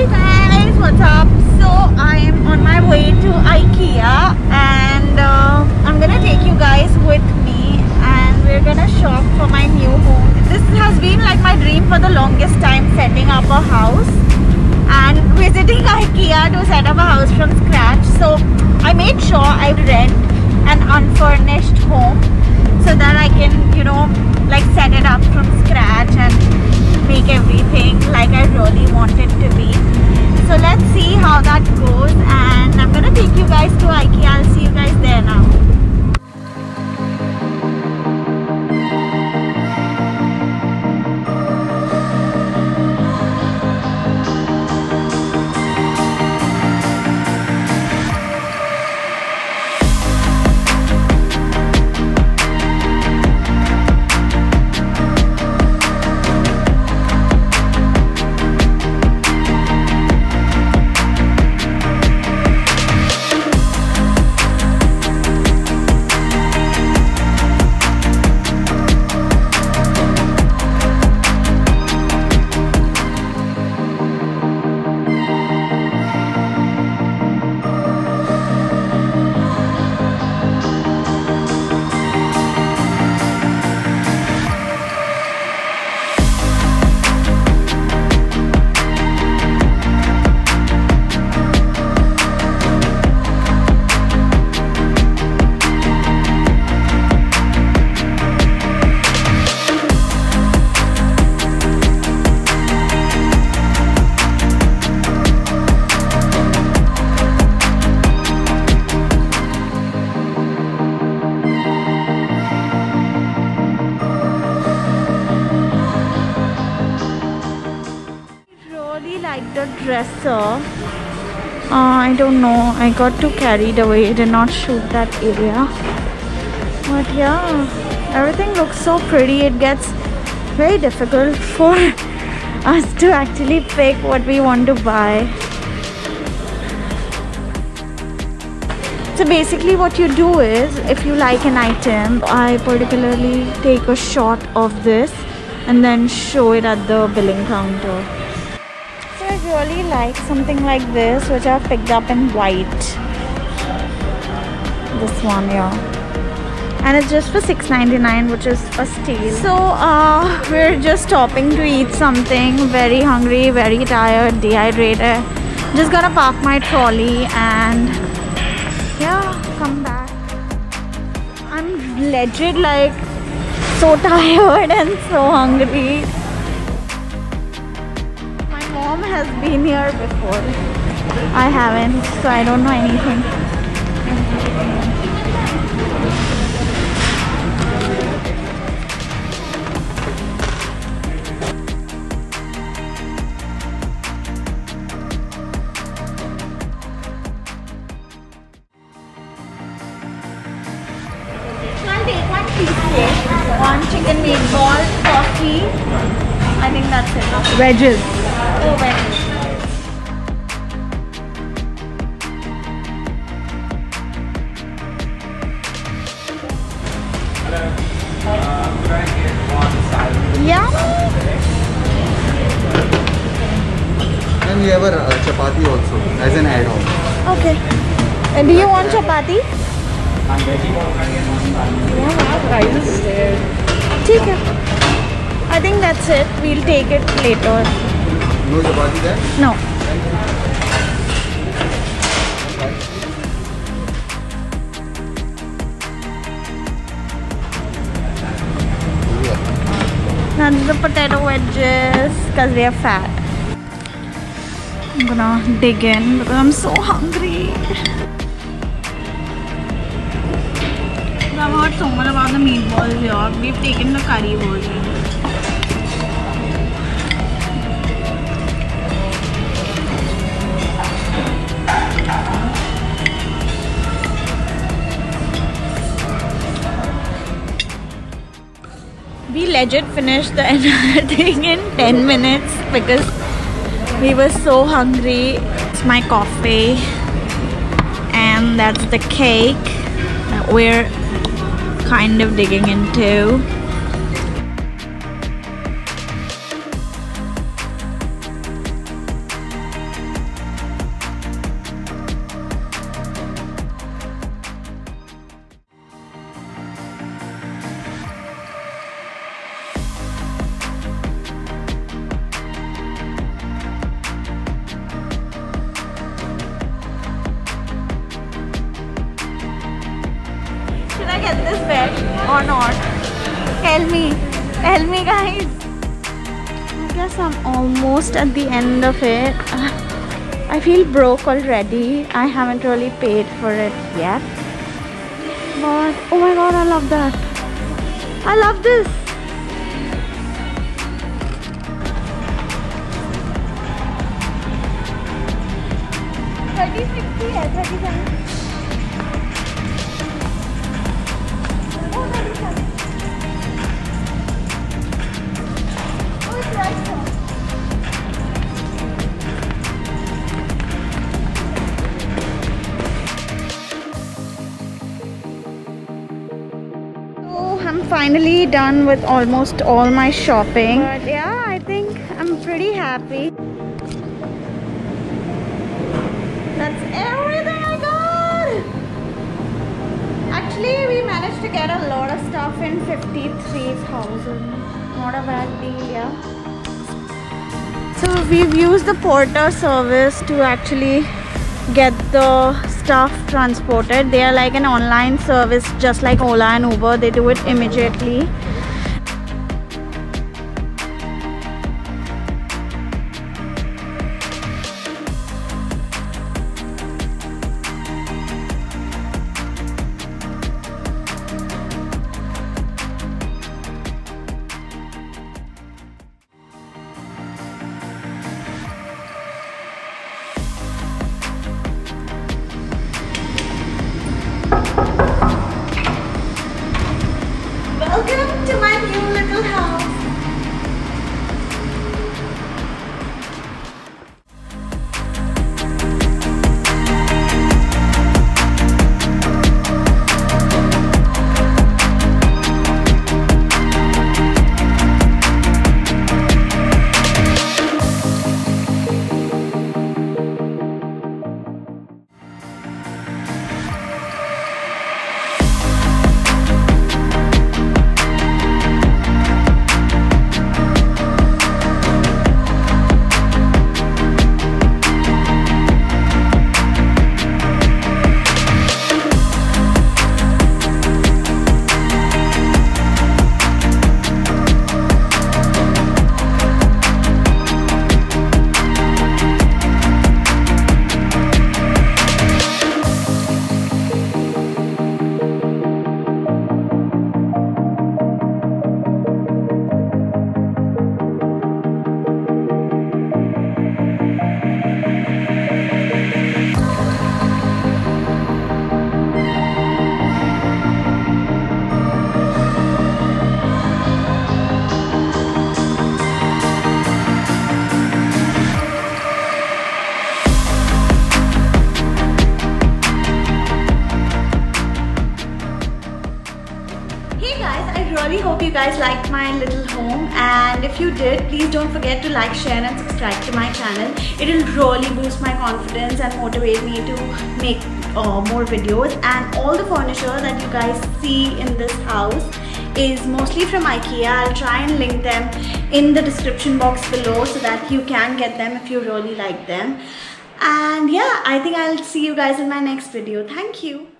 Hey guys, what's up? So I am on my way to IKEA and uh, I'm gonna take you guys with me and we're gonna shop for my new home. This has been like my dream for the longest time setting up a house and visiting IKEA to set up a house from scratch. So I made sure I rent an unfurnished home so that I can, you know, like set it up from scratch and make everything like I really want it to be. So let's see how that goes and I'm gonna take you guys to IKEA. I'll see you guys there now. Really like the dresser. Uh, I don't know. I got too carried away. Did not shoot that area. But yeah, everything looks so pretty. It gets very difficult for us to actually pick what we want to buy. So basically what you do is if you like an item, I particularly take a shot of this and then show it at the billing counter. I really like something like this which I've picked up in white. This one yeah. And it's just for $6.99 which is a steal. So uh, we're just stopping to eat something. Very hungry, very tired, dehydrated. Just gonna park my trolley and yeah, come back. I'm legit like so tired and so hungry. Has been here before. I haven't, so I don't know anything. One chicken meatball, coffee. I think that's it. Wedges Oh, veggies. Yeah. And we have a uh, chapati also as an add-on. Okay. And do you want chapati? Prices there. ठीक है. I think that's it. We'll take it later. No chapati there? No. That's the potato wedges because we are fat. I'm gonna dig in because I'm so hungry. I've heard so much about the meatballs here. We've taken the curry version. Legit finished the entire thing in 10 minutes because we were so hungry. It's my coffee and that's the cake that we're kind of digging into. Tell me. Tell me guys. I guess I'm almost at the end of it. I feel broke already. I haven't really paid for it yet. But oh my god, I love that. I love this. Thirty sixty thirty seven. Finally done with almost all my shopping. But yeah, I think I'm pretty happy. That's everything I got. Actually, we managed to get a lot of stuff in 53,000. Not a bad deal, yeah. So we've used the porter service to actually get the stuff transported. They are like an online service just like Ola and Uber. They do it immediately. Hope you guys liked my little home and if you did, please don't forget to like, share and subscribe to my channel. It'll really boost my confidence and motivate me to make uh, more videos and all the furniture that you guys see in this house is mostly from Ikea. I'll try and link them in the description box below so that you can get them if you really like them. And yeah, I think I'll see you guys in my next video. Thank you.